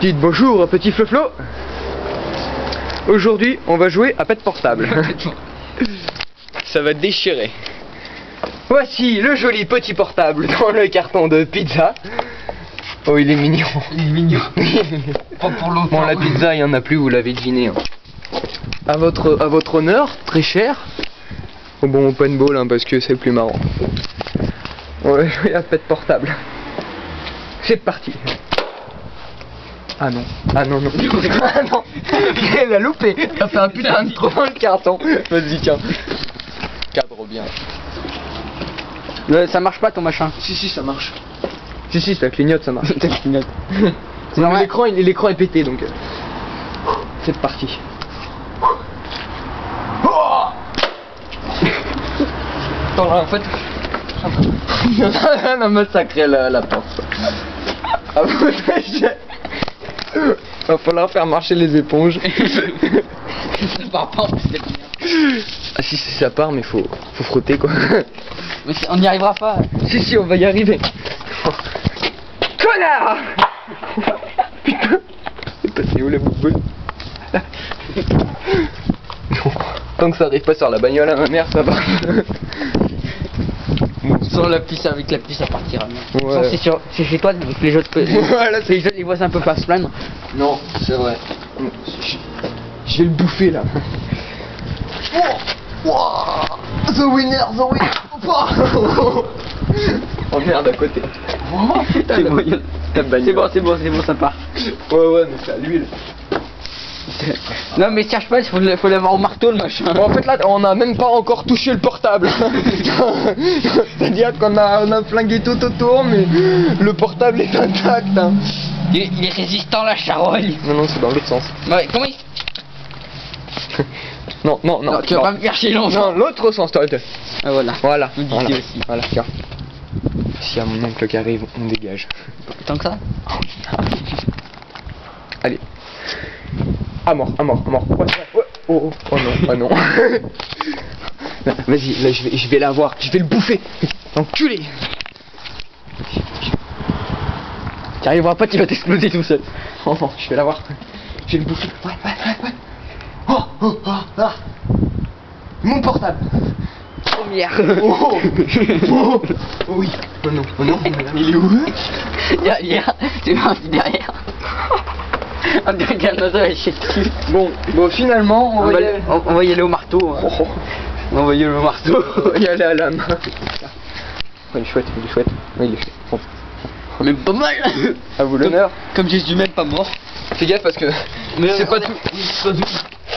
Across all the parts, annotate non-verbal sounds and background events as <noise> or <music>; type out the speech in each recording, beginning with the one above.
Dites bonjour, petit Floflo. Aujourd'hui, on va jouer à pet portable. <laughs> <laughs> Ça va déchirer. Voici le joli petit portable dans le carton de pizza. Oh, il est mignon. Il est mignon. <laughs> Pas pour longtemps. Bon, la pizza, il n'y en a plus, vous l'avez deviné. hein. À votre, à votre honneur, très cher. Oh, bon, open ball, hein, parce que c'est plus marrant. On va jouer à pet portable. C'est parti. Ah non, ah non, non. <laughs> ah non, elle a loupé. T'as fait un putain de trop dans le carton. Vas-y, tiens. Cadre bien. Ouais, ça marche pas ton machin. Si, si, ça marche. Si, si, ça clignote, ça marche. <laughs> T'as clignote. C'est normal. l'écran, il- l'écran est pété donc. euh, C'est parti. Attends, là, en fait. <laughs> On a massacré la, la porte. Ah, vous <laughs> Va falloir faire marcher les éponges. <laughs> ça part pas, bien. Ah si, si, ça part, mais faut, faut frotter quoi. Mais on n'y arrivera pas. si, si, on va y arriver. Connard Putain C'est où la bouboule. <laughs> Tant que ça arrive pas sur la bagnole à ma mère, ça va. Sans la puce, avec la puce, ça partira. Ouais. C'est sur- chez toi, donc les autres, <laughs> Voilà, les, autres, les voisins peuvent pas se plaindre. Non, c'est vrai. Je, je vais le bouffer là. Oh, Wow. The winner, the winner. Oh, <laughs> oh merde à côté. Oh. C'est bon, c'est bon, c'est bon, ça part. Ouais, ouais, mais c'est à l'huile. <laughs> Non, mais cherche pas, il faut, l'avoir au marteau le machin. Bon, en fait, là, on n'a même pas encore touché le portable. <laughs> C'est-à-dire qu'on a, on a flingué tout autour, mais le portable est intact. hein. Il, il est résistant la charogne. Non, non, c'est dans l'autre sens. Ouais, comment il. <laughs> Non, non, non. Non, tu vas pas me faire chier longtemps. Non, l'autre sens, toi. Ah, voilà. Voilà. Vous voilà. aussi. Voilà, tiens. S'il y a mon oncle qui arrive, on dégage. Tant que ça Allez. À mort, à mort, à mort. Ouais. Oh, oh, oh non, oh non. <laughs> Vas-y, là, je vais, je vais l'avoir. Je vais le bouffer. Enculé. Tu arriveras pas, tu vas t'exploser tout seul. Oh, <laughs> oh, je vais l'avoir. Je vais le bouffer. Ouais, ouais, ouais, ouais. Oh, oh, oh, ah. Mon portable. Première. Oh, oh, <laughs> oh, oui. Oh non, oh non. Il est où Derrière, tu vas derrière. <laughs> Bon, bon, finalement, on, On va y aller. on- on va y aller au marteau. hein. Oh, oh. On va <laughs> y aller au marteau. On va y aller à la main. Oh, il est chouette, il est chouette. Il est chouette. Bon. Même pas mal. À vous l'honneur. Comme Jésus même pas mort. Fais gaffe parce que Mais c'est pas tout.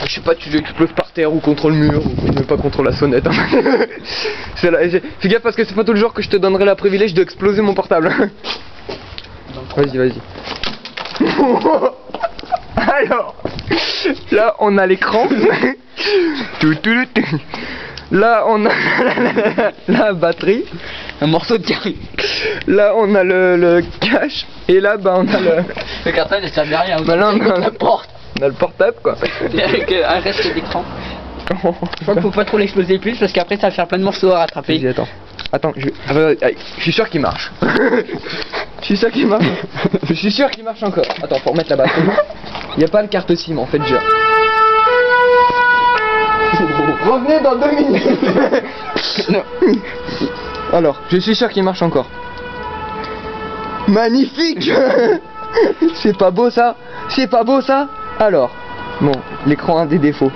Je sais pas, tu exploses par terre ou contre le mur ou même pas contre la sonnette. hein. <laughs> J'ai- Fais gaffe parce que c'est pas tout le jour que je te donnerai la privilège d'exploser mon portable. Vas-y, vas-y. Alors, là on a l'écran. <laughs> Tout, tout, tout. Là on a <laughs> la batterie. Un morceau de carré. Là on a le, le cache. Et là bah on a le, <laughs> Le carton il sert à rien. Bah non, non, la porte. on a le portable quoi. Avec euh, un reste d'écran. Je crois qu'il faut pas trop l'exploser plus parce qu'après ça va faire plein de morceaux à rattraper. attends. Attends, je... ah, bah, je suis sûr qu'il marche. Je suis sûr qu'il marche. <laughs> je suis sûr qu'il marche encore. Attends, faut remettre la batterie. Il n'y a pas le carte SIM en fait, j'ai. <laughs> Revenez dans deux minutes. <laughs> Non. Alors, je suis sûr qu'il marche encore. Magnifique C'est pas beau ça? C'est pas beau ça? Alors, bon, l'écran a des défauts.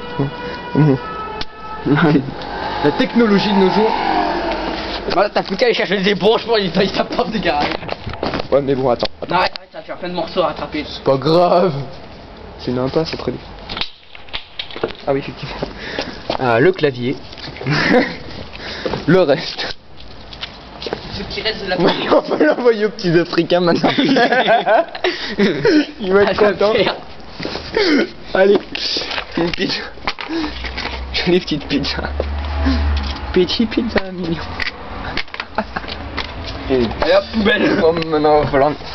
La technologie de nos jours. Voilà, t'as plus qu'à aller chercher des branchements, il paye sa porte de garage. Ouais, mais bon, attends. Non, arrête, arrête, ça va faire plein de morceaux à rattraper. Pas grave. C'est une impasse après lui. Ah oui, effectivement. Ah, le clavier. <laughs> le reste. Ce qui reste de la Ouais, on va l'envoyer aux petits Africains maintenant. <laughs> Il va être content. Allez, une pizza. Jolie petite pizza. Petit pizza mignon. Mm. Ja, velkommen og for langt.